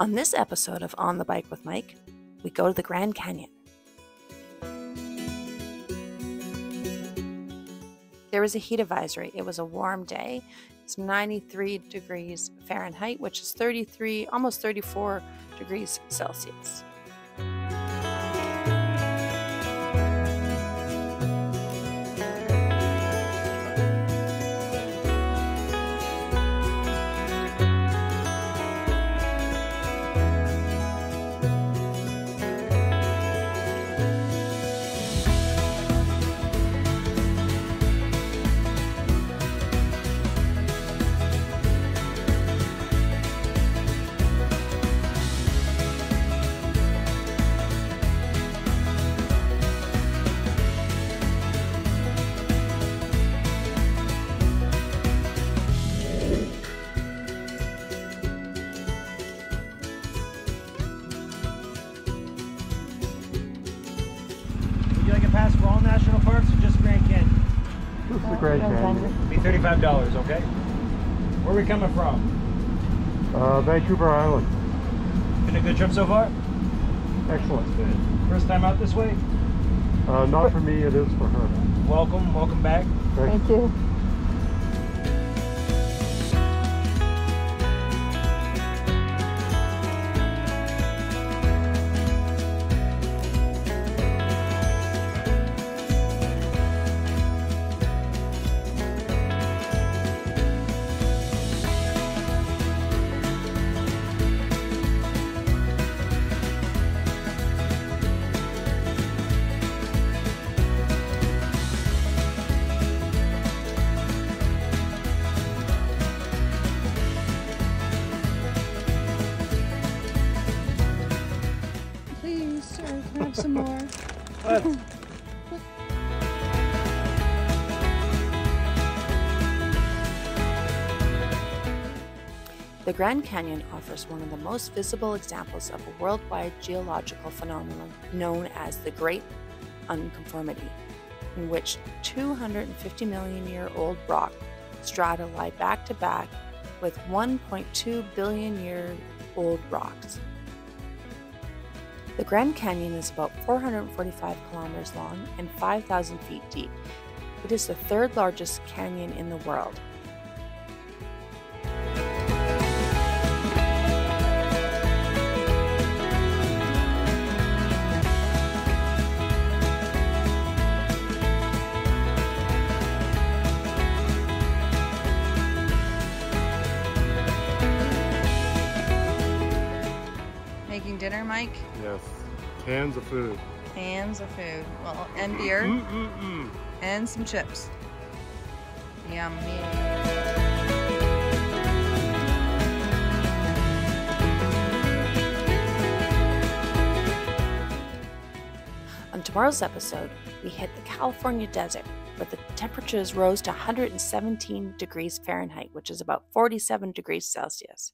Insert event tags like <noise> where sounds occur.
On this episode of On the Bike with Mike, we go to the Grand Canyon. There was a heat advisory. It was a warm day. It's 93 degrees Fahrenheit, which is 33, almost 34 degrees Celsius. National parks or just Grand Canyon? This is the Grand Canyon. Be thirty-five dollars, okay? Where are we coming from? Uh, Vancouver Island. Been a good trip so far? Excellent. Good. First time out this way? Uh, not for me, it is for her. Welcome, welcome back. Thank you. Have some more? <laughs> Let's- The Grand Canyon offers one of the most visible examples of a worldwide geological phenomenon known as the Great Unconformity, in which 250 million year old rock strata lie back to back with 1.2 billion year old rocks. The Grand Canyon is about 445 kilometers long and 5,000 feet deep. It is the third largest canyon in the world. Dinner, Mike? Yes. Cans of food. Cans of food. Well, and beer. Mm-mm-mm. And some chips. Yummy. On tomorrow's episode, we hit the California desert where the temperatures rose to 117 degrees Fahrenheit, which is about 47 degrees Celsius.